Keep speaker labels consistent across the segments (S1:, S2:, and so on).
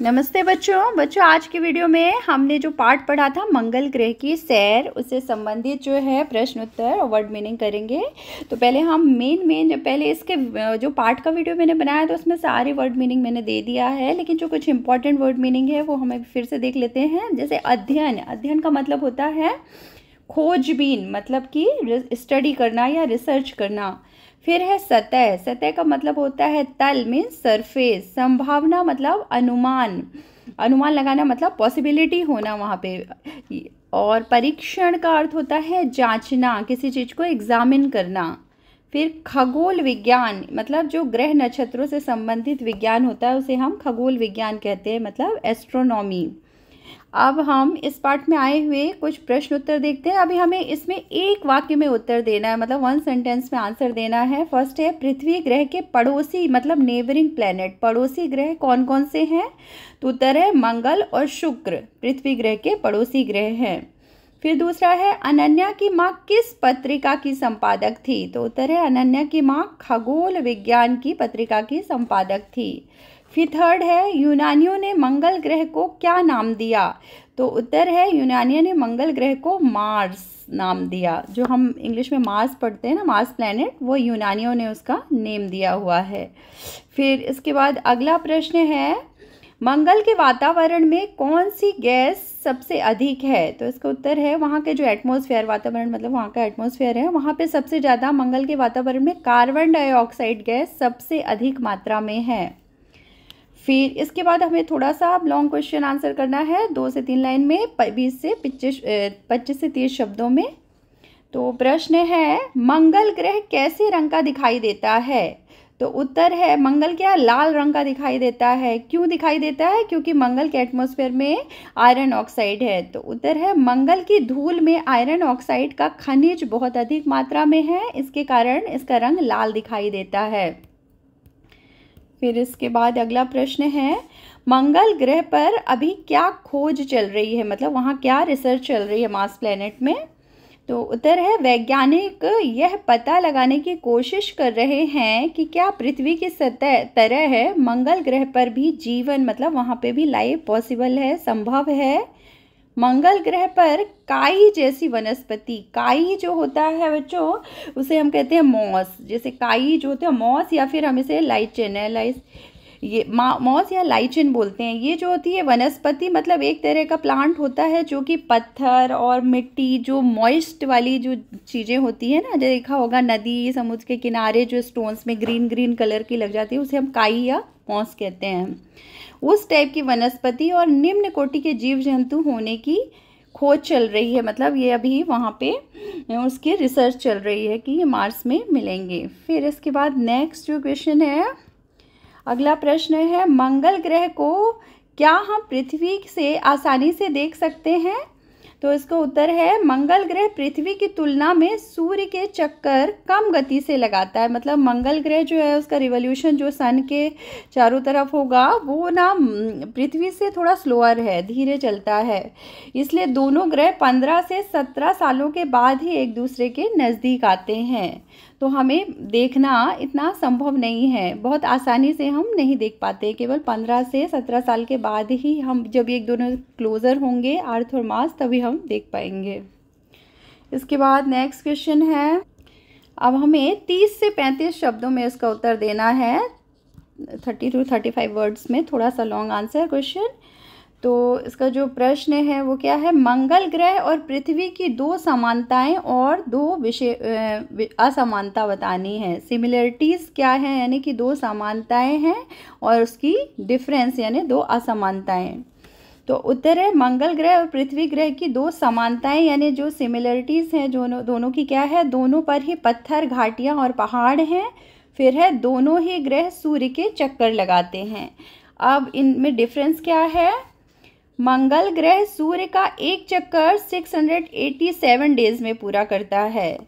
S1: नमस्ते बच्चों। बच्चों, आज की वीडियो में हमने जो पार्ट पढ़ा था मंगल ग्रह की सैर, उससे संबंधित जो है प्रश्न उत्तर और वर्ड मीनिंग करेंगे। तो पहले हम मेन मेन, पहले इसके, जो पार्ट का वीडियो मैंने बनाया तो उसमें सारे वर्ड मीनिंग मैंने दे दिया है, लेकिन जो कुछ इंपॉर्टेंट वर्ड मीनिंग है, वो हमें फिर से देख लेते हैं। जैसे अध्ययन अध्ययन का मतलब होता है खोजबीन मतलब कि स्टडी करना या रिसर्च करना। फिर है सतह। सतह का मतलब होता है तल मीन्स सरफेस संभावना मतलब अनुमान। अनुमान लगाना मतलब पॉसिबिलिटी होना वहाँ पे। और परीक्षण का अर्थ होता है जांचना, किसी चीज़ को एग्जामिन करना। फिर खगोल विज्ञान मतलब जो ग्रह नक्षत्रों से संबंधित विज्ञान होता है, उसे हम खगोल विज्ञान कहते हैं मतलब एस्ट्रोनॉमी अब हम इस पार्ट में आए हुए कुछ प्रश्न उत्तर देखते हैं। अभी हमें इसमें एक वाक्य में उत्तर देना है मतलब वन सेंटेंस में आंसर देना है। फ़र्स्ट है, पृथ्वी ग्रह के पड़ोसी मतलब नेबरिंग प्लेनेट पड़ोसी ग्रह कौन कौन से हैं? तो उत्तर है, मंगल और शुक्र, पृथ्वी ग्रह के पड़ोसी ग्रह हैं। फिर दूसरा है, अनन्या की माँ किस पत्रिका की संपादक थी? तो उत्तर है, अनन्या की माँ खगोल विज्ञान की पत्रिका की संपादक थी। फिर थर्ड है, यूनानियों ने मंगल ग्रह को क्या नाम दिया? तो उत्तर है, यूनानियों ने मंगल ग्रह को मार्स नाम दिया। जो हम इंग्लिश में मार्स पढ़ते हैं ना, मार्स प्लैनेट वो यूनानियों ने उसका नेम दिया हुआ है। फिर इसके बाद अगला प्रश्न है, मंगल के वातावरण में कौन सी गैस सबसे अधिक है? तो इसका उत्तर है, वहाँ के जो एटमॉस्फेयर वातावरण मतलब वहाँ का एटमॉस्फेयर है, वहाँ पे सबसे ज़्यादा मंगल के वातावरण में कार्बन डाइऑक्साइड गैस सबसे अधिक मात्रा में है। फिर इसके बाद हमें थोड़ा सा लॉन्ग क्वेश्चन आंसर करना है। दो से तीन लाइन में बीस से पच्चीस पच्चीस से तीस शब्दों में। तो प्रश्न है, मंगल ग्रह कैसे रंग का दिखाई देता है? तो उत्तर है, मंगल क्या लाल रंग का दिखाई देता है? क्यों दिखाई देता है? क्योंकि मंगल के एटमॉस्फेयर में आयरन ऑक्साइड है। तो उत्तर है, मंगल की धूल में आयरन ऑक्साइड का खनिज बहुत अधिक मात्रा में है। इसके कारण इसका रंग लाल दिखाई देता है। फिर इसके बाद अगला प्रश्न है, मंगल ग्रह पर अभी क्या खोज चल रही है? मतलब वहाँ क्या रिसर्च चल रही है मार्स प्लेनेट में? तो उत्तर है, वैज्ञानिक यह पता लगाने की कोशिश कर रहे हैं कि क्या पृथ्वी की सतह, तरह है, मंगल ग्रह पर भी जीवन मतलब वहाँ पे भी लाइफ पॉसिबल है, संभव है? मंगल ग्रह पर काई जैसी वनस्पति, काई जो होता है बच्चों, उसे हम कहते हैं मॉस। जैसे काई जो होते हैं, मॉस या फिर हम इसे लाइचेनालाइस लाइस ये मॉस या लाइचिन बोलते हैं। ये जो होती है वनस्पति मतलब एक तरह का प्लांट होता है जो कि पत्थर और मिट्टी, जो मॉइस्ट वाली जो चीज़ें होती है ना देखा होगा नदी, समुद्र के किनारे जो स्टोन्स में ग्रीन ग्रीन कलर की लग जाती है, उसे हम काई या मॉस कहते हैं। उस टाइप की वनस्पति और निम्न कोटि के जीव जंतु होने की खोज चल रही है। मतलब ये अभी वहाँ पे, उसकी रिसर्च चल रही है कि ये मार्स में मिलेंगे। फिर इसके बाद नेक्स्ट जो क्वेश्चन है अगला प्रश्न है, मंगल ग्रह को क्या हम पृथ्वी से आसानी से देख सकते हैं? तो इसका उत्तर है, मंगल ग्रह पृथ्वी की तुलना में सूर्य के चक्कर कम गति से लगाता है। मतलब मंगल ग्रह जो है, उसका रिवोल्यूशन जो सन के चारों तरफ़ होगा, वो ना पृथ्वी से थोड़ा स्लोअर है, धीरे चलता है। इसलिए दोनों ग्रह पंद्रह से सत्रह सालों के बाद ही एक दूसरे के नज़दीक आते हैं। तो हमें देखना इतना संभव नहीं है। बहुत आसानी से हम नहीं देख पाते। केवल पंद्रह से सत्रह साल के बाद ही हम, जब एक दोनों क्लोज़र होंगे, अर्थ और मास, तभी हम देख पाएँगे। इसके बाद नेक्स्ट क्वेश्चन है। अब हमें तीस से पैंतीस शब्दों में इसका उत्तर देना है। Thirty two thirty five words में थोड़ा सा लॉन्ग आंसर क्वेश्चन तो इसका जो प्रश्न है, वो क्या है? मंगल ग्रह और पृथ्वी की दो समानताएँ और दो विषय असमानता बतानी है। सिमिलरिटीज़ क्या है? यानी कि दो समानताएँ हैं और उसकी डिफरेंस यानी दो असमानताएँ। तो उत्तर है, मंगल ग्रह और पृथ्वी ग्रह की दो समानताएँ यानी जो सिमिलरिटीज़ हैं, दोनों दोनों की क्या है? दोनों पर ही पत्थर, घाटियाँ और पहाड़ हैं। फिर है, दोनों ही ग्रह सूर्य के चक्कर लगाते हैं। अब इनमें डिफरेंस क्या है? मंगल ग्रह सूर्य का एक चक्कर 687 डेज़ में पूरा करता है।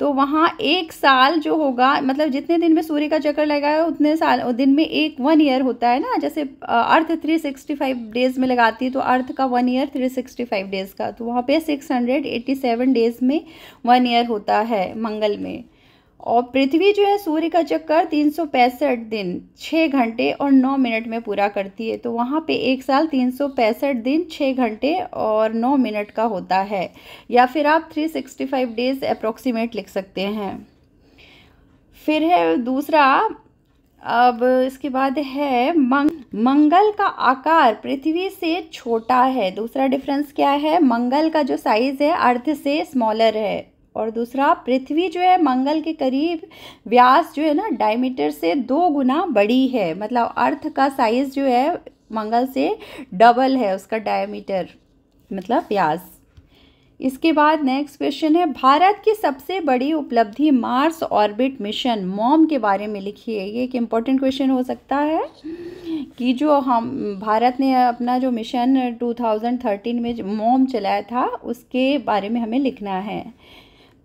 S1: तो वहाँ एक साल जो होगा मतलब जितने दिन में सूर्य का चक्कर लगाए उतने साल, दिन में एक वन ईयर होता है ना, जैसे अर्थ 365 डेज़ में लगाती है तो अर्थ का वन ईयर 365 डेज़ का। तो वहाँ पे 687 डेज़ में वन ईयर होता है मंगल में। और पृथ्वी जो है सूर्य का चक्कर तीन सौ पैंसठ दिन छः घंटे और नौ मिनट में पूरा करती है। तो वहाँ पे एक साल तीन सौ पैंसठ दिन छः घंटे और नौ मिनट का होता है। या फिर आप three sixty five days approximate लिख सकते हैं। फिर है दूसरा, अब इसके बाद है मंग, मंगल का आकार पृथ्वी से छोटा है। दूसरा डिफरेंस क्या है? मंगल का जो साइज़ है अर्थ से स्मॉलर है। और दूसरा, पृथ्वी जो है मंगल के करीब व्यास जो है ना डायमीटर से दो गुना बड़ी है। मतलब अर्थ का साइज़ जो है, मंगल से डबल है उसका डायमीटर मतलब व्यास। इसके बाद नेक्स्ट क्वेश्चन है, भारत की सबसे बड़ी उपलब्धि मार्स ऑर्बिट मिशन मॉम के बारे में लिखिए। ये एक इंपॉर्टेंट क्वेश्चन हो सकता है कि जो हम, भारत ने अपना जो मिशन 2013 में मॉम चलाया था, उसके बारे में हमें लिखना है।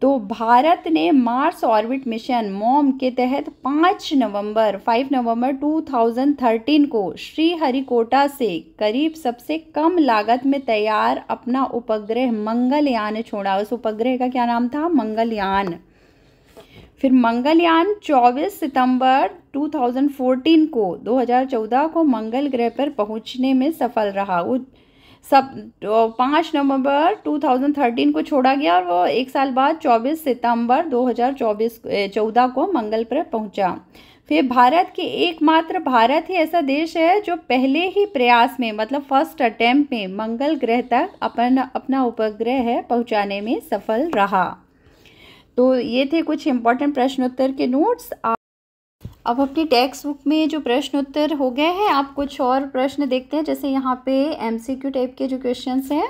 S1: तो भारत ने मार्स ऑर्बिट मिशन मॉम के तहत 5 नवंबर 5 नवंबर 2013 को श्रीहरिकोटा से करीब सबसे कम लागत में तैयार अपना उपग्रह मंगलयान छोड़ा। उस उपग्रह का क्या नाम था? मंगलयान। फिर मंगलयान 24 सितंबर 2014 को 2014 को मंगल ग्रह पर पहुँचने में सफल रहा। सब पाँच नवंबर 2013 को छोड़ा गया और वो एक साल बाद 24 सितंबर 2024 चौदह को मंगल पर पहुँचा। फिर भारत के एकमात्र भारत ही ऐसा देश है जो पहले ही प्रयास में मतलब फ़र्स्ट अटेम्प्ट में मंगल ग्रह तक अपन, अपना उपग्रह है पहुँचाने में सफल रहा। तो ये थे कुछ इम्पोर्टेंट प्रश्नोत्तर के नोट्स अब अपनी टेक्स्ट बुक में जो प्रश्न उत्तर हो गए हैं, आप कुछ और प्रश्न देखते हैं, जैसे यहाँ पे एमसीक्यू टाइप के जो क्वेश्चन हैं,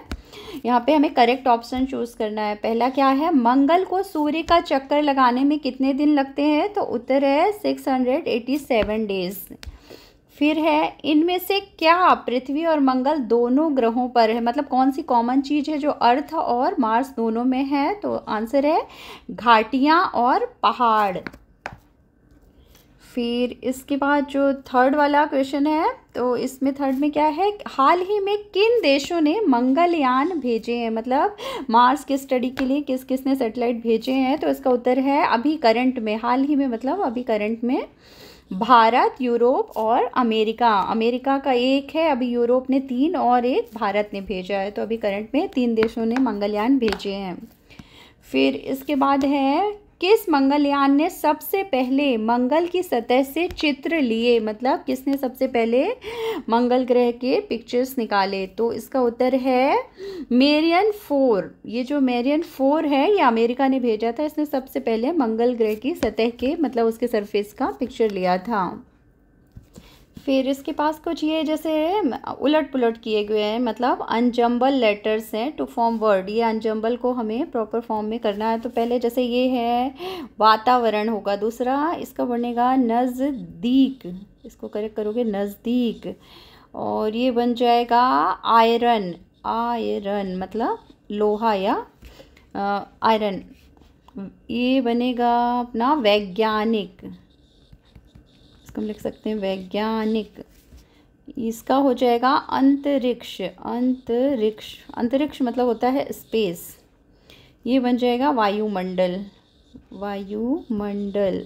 S1: यहाँ पे हमें करेक्ट ऑप्शन चूज़ करना है। पहला क्या है? मंगल को सूर्य का चक्कर लगाने में कितने दिन लगते हैं? तो उत्तर है six hundred eighty seven days फिर है, इनमें से क्या पृथ्वी और मंगल दोनों ग्रहों पर है? मतलब कौन सी कॉमन चीज़ है जो अर्थ और मार्स दोनों में है? तो आंसर है घाटियाँ और पहाड़। फिर इसके बाद जो थर्ड वाला क्वेश्चन है तो इसमें थर्ड में क्या है? हाल ही में किन देशों ने मंगलयान भेजे हैं? मतलब मार्स के स्टडी के लिए किस किस ने सेटेलाइट भेजे हैं? तो इसका उत्तर है अभी करंट में, हाल ही में मतलब अभी करंट में भारत, यूरोप और अमेरिका। अमेरिका का एक है, अभी यूरोप ने तीन और एक भारत ने भेजा है। तो अभी करंट में तीन देशों ने मंगलयान भेजे हैं। फिर इसके बाद है किस मंगलयान ने सबसे पहले मंगल की सतह से चित्र लिए? मतलब किसने सबसे पहले मंगल ग्रह के पिक्चर्स निकाले? तो इसका उत्तर है मेरियन फोर। ये जो मेरियन फोर है, ये अमेरिका ने भेजा था। इसने सबसे पहले मंगल ग्रह की सतह के मतलब उसके सरफेस का पिक्चर लिया था। फिर इसके पास कुछ ये जैसे उलट पुलट किए गए हैं मतलब अनजम्बल लेटर्स हैं टू फॉर्म वर्ड ये अनजम्बल को हमें प्रॉपर फॉर्म में करना है। तो पहले जैसे ये है, वातावरण होगा दूसरा, इसका बनेगा नज़दीक। इसको करेक्ट करोगे नज़दीक। और ये बन जाएगा आयरन आयरन मतलब लोहा या आयरन ये बनेगा अपना वैज्ञानिक। इसको हम लिख सकते हैं वैज्ञानिक। इसका हो जाएगा अंतरिक्ष अंतरिक्ष अंतरिक्ष मतलब होता है स्पेस ये बन जाएगा वायुमंडल वायुमंडल।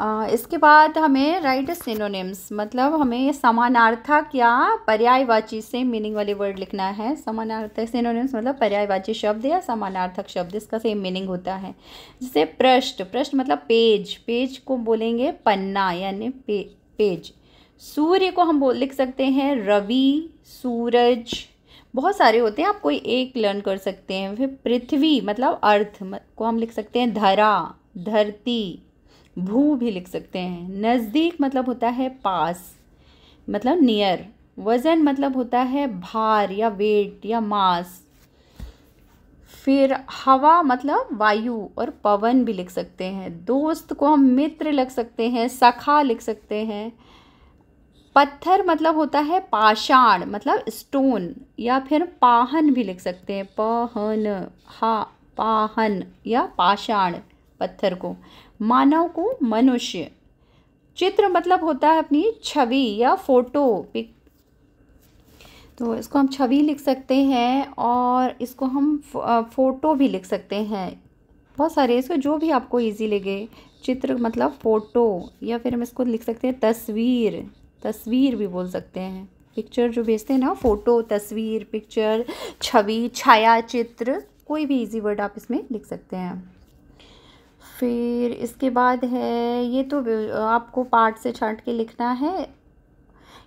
S1: इसके बाद हमें राइट सिनोनिम्स मतलब हमें समानार्थक या पर्यायवाची से मीनिंग वाले वर्ड लिखना है। समानार्थक सिनोनिम्स मतलब पर्यायवाची शब्द या समानार्थक शब्द इसका सेम मीनिंग होता है। जैसे पृष्ठ पृष्ठ मतलब पेज पेज को बोलेंगे पन्ना यानी पे, पेज। सूर्य को हम बोल लिख सकते हैं रवि सूरज बहुत सारे होते हैं आप कोई एक लर्न कर सकते हैं। फिर पृथ्वी मतलब अर्थ को हम लिख सकते हैं धरा धरती। भू भी लिख सकते हैं। नज़दीक मतलब होता है पास मतलब नियर वज़न मतलब होता है भार या वेट या मास फिर हवा मतलब वायु और पवन भी लिख सकते हैं। दोस्त को हम मित्र लिख सकते हैं, सखा लिख सकते हैं। पत्थर मतलब होता है पाषाण मतलब स्टोन या फिर पाहन भी लिख सकते हैं। पहन, हा, पाहन या पाषाण पत्थर को। मानव को मनुष्य। चित्र मतलब होता है अपनी छवि या फ़ोटो। पिक तो इसको हम छवि लिख सकते हैं और इसको हम फ़ोटो भी लिख सकते हैं। बहुत सारे इसको जो भी आपको इजी लगे, चित्र मतलब फ़ोटो या फिर हम इसको लिख सकते हैं तस्वीर। तस्वीर भी बोल सकते हैं। पिक्चर जो भेजते हैं ना, फ़ोटो, तस्वीर पिक्चर छवि छाया चित्र कोई भी इजी वर्ड आप इसमें लिख सकते हैं। फिर इसके बाद है, ये तो आपको पार्ट से छाट के लिखना है।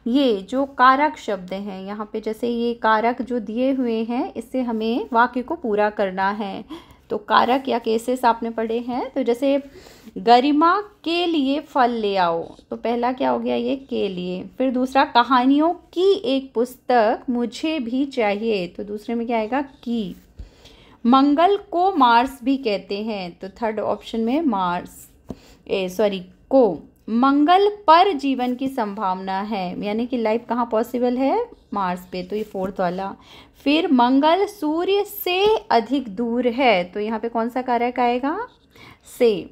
S1: ये जो कारक शब्द हैं, यहाँ पे जैसे ये कारक जो दिए हुए हैं, इससे हमें वाक्य को पूरा करना है। तो कारक या केसेस आपने पढ़े हैं तो जैसे गरिमा के लिए फल ले आओ तो पहला क्या हो गया ये? के लिए। फिर दूसरा, कहानियों की एक पुस्तक मुझे भी चाहिए तो दूसरे में क्या आएगा? की। मंगल को मार्स भी कहते हैं। तो थर्ड ऑप्शन में मार्स, ए सॉरी को। मंगल पर जीवन की संभावना है, यानी कि लाइफ कहाँ पॉसिबल है? मार्स पे तो ये फोर्थ वाला। फिर मंगल सूर्य से अधिक दूर है तो यहाँ पे कौन सा कारक आएगा? से।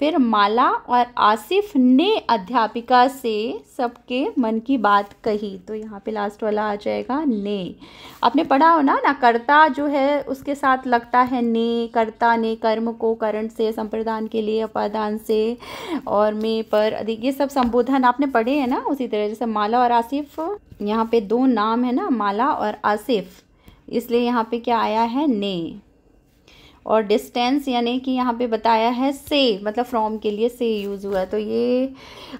S1: फिर माला और आसिफ ने अध्यापिका से सबके मन की बात कही। तो यहाँ पे लास्ट वाला आ जाएगा, ने। आपने पढ़ा हो ना? ना कर्ता जो है, उसके साथ लगता है ने। कर्ता ने कर्म को करण से, संप्रदान के लिए, अपादान से और मे पर अधिक। ये सब संबोधन आपने पढ़े हैं ना? उसी तरह जैसे माला और आसिफ। यहाँ पे दो नाम है ना, माला और आसिफ। इसलिए यहाँ पे क्या आया है? ने। और डिस्टेंस यानी कि यहाँ पे बताया है से मतलब फ्रॉम के लिए से यूज़ हुआ तो ये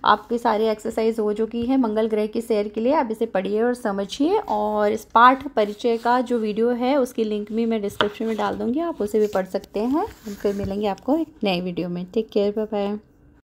S1: आपके सारे एक्सरसाइज हो चुकी है। मंगल ग्रह की सैर के लिए आप इसे पढ़िए और समझिए। और इस पाठ परिचय का जो वीडियो है, उसकी लिंक भी मैं डिस्क्रिप्शन में डाल दूँगी। आप उसे भी पढ़ सकते हैं। फिर मिलेंगे आपको एक नए वीडियो में। Take care bye